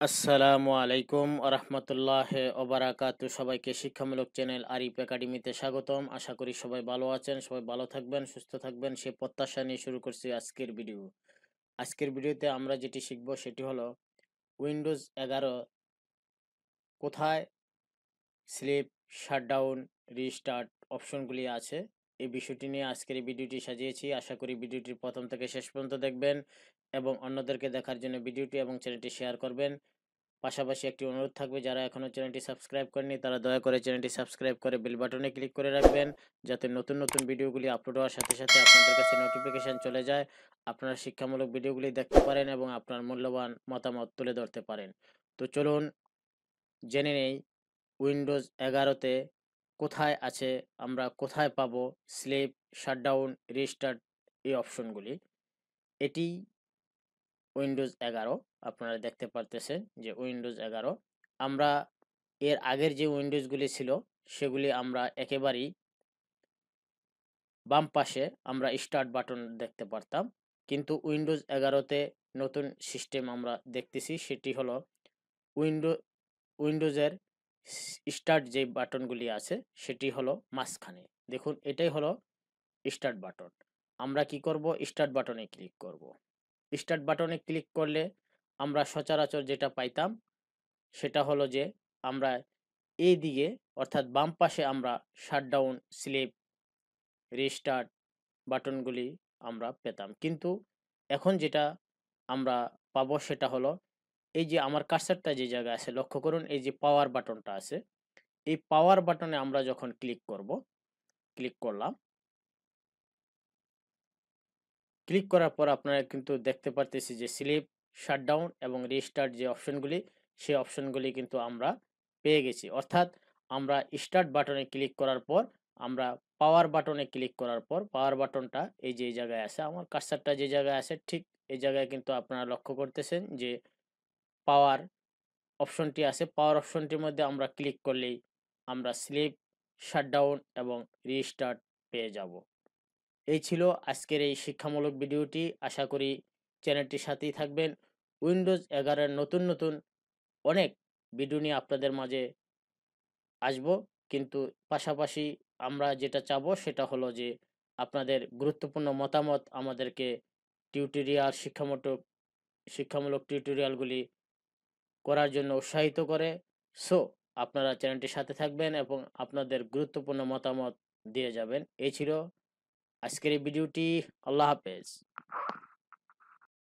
আসসালামু আলাইকুম আরহামতুল্লাহ ওবারাকাতু। সবাইকে শিক্ষামূলক চ্যানেল আরিফ একাডেমিতে স্বাগতম। আশা করি সবাই ভালো আছেন, সবাই ভালো থাকবেন, সুস্থ থাকবেন। সে প্রত্যাশা নিয়ে শুরু করছি আজকের ভিডিও। আজকের ভিডিওতে আমরা যেটি শিখব সেটি হলো উইন্ডোজ এগারো কোথায়? স্লিপ, শাটডাউন, রিস্টার্ট অপশনগুলি আছে। এই বিষয়টি নিয়ে আজকের এই ভিডিওটি সাজিয়েছি। আশা করি ভিডিওটি প্রথম থেকে শেষ পর্যন্ত দেখবেন এবং অন্যদেরকে দেখার জন্য ভিডিওটি এবং চ্যানেলটি শেয়ার করবেন। পাশাপাশি একটি অনুরোধ থাকবে, যারা এখনও চ্যানেলটি সাবস্ক্রাইব করেনি তারা দয়া করে চ্যানেলটি সাবস্ক্রাইব করে বেল বাটনে ক্লিক করে রাখবেন, যাতে নতুন নতুন ভিডিওগুলি আপলোড হওয়ার সাথে সাথে আপনাদের কাছে নোটিফিকেশান চলে যায়, আপনারা শিক্ষামূলক ভিডিওগুলি দেখতে পারেন এবং আপনার মূল্যবান মতামত তুলে ধরতে পারেন। তো চলুন, জেনে নেই উইন্ডোজ এগারোতে কোথায় আছে, আমরা কোথায় পাবো স্লিপ, শাটডাউন, রিস্টার্ট এই অপশনগুলি। এটি উইন্ডোজ এগারো আপনারা দেখতে পারতেছেন যে উইন্ডোজ এগারো। আমরা এর আগের যে উইন্ডোজগুলি ছিল, সেগুলি আমরা একেবারেই বাম পাশে আমরা স্টার্ট বাটন দেখতে পারতাম। কিন্তু উইন্ডোজ এগারোতে নতুন সিস্টেম আমরা দেখতেছি, সেটি হলো উইন্ডো উইন্ডোজের স্টার্ট যে বাটনগুলি আছে, সেটি হলো মাঝখানে। দেখুন, এটাই হলো স্টার্ট বাটন আমরা কি করব? স্টার্ট বাটনে ক্লিক করব। স্টার্ট বাটনে ক্লিক করলে আমরা সচরাচর যেটা পাইতাম, সেটা হলো যে আমরা এই দিকে অর্থাৎ বাম পাশে আমরা শাটডাউন স্লিপ রিস্টার্ট বাটনগুলি আমরা পেতাম। কিন্তু এখন যেটা আমরা পাবো সেটা হলো এই যে আমার কার্সারটা যে জায়গায় আছে, লক্ষ্য করুন এই যে পাওয়ার বাটনটা আছে, এই পাওয়ার বাটনে আমরা যখন ক্লিক করব ক্লিক করলাম ক্লিক করার পর আপনারা কিন্তু দেখতে পারতেছি যে স্লিপ, শাটডাউন এবং রিস্টার্ট যে অপশনগুলি, সেই অপশনগুলি কিন্তু আমরা পেয়ে গেছি। অর্থাৎ আমরা স্টার্ট বাটনে ক্লিক করার পর, আমরা পাওয়ার বাটনে ক্লিক করার পর, পাওয়ার বাটনটা এই যে জায়গায় আছে, আমার কার্সারটা যে জায়গায় আছে, ঠিক এই জায়গায় কিন্তু আপনারা লক্ষ্য করতেছেন যে পাওয়ার অপশনটি আছে। পাওয়ার অপশনটির মধ্যে আমরা ক্লিক করলেই আমরা স্লিপ, শাটডাউন এবং রিস্টার্ট পেয়ে যাব। এই ছিল আজকের এই শিক্ষামূলক ভিডিওটি। আশা করি চ্যানেলটির সাথেই থাকবেন। উইন্ডোজ এগারোর নতুন নতুন অনেক ভিডিও নিয়ে আপনাদের মাঝে আসব। কিন্তু পাশাপাশি আমরা যেটা চাবো সেটা হলো যে, আপনাদের গুরুত্বপূর্ণ মতামত আমাদেরকে টিউটোরিয়াল, শিক্ষামূলক শিক্ষামূলক টিউটোরিয়ালগুলি করার জন্য উৎসাহিত করে। সো, আপনারা চ্যানেলটির সাথে থাকবেন এবং আপনাদের গুরুত্বপূর্ণ মতামত দিয়ে যাবেন। এই ছিল আজকের এই ভিডিওটি আল্লাহ হাফেজ।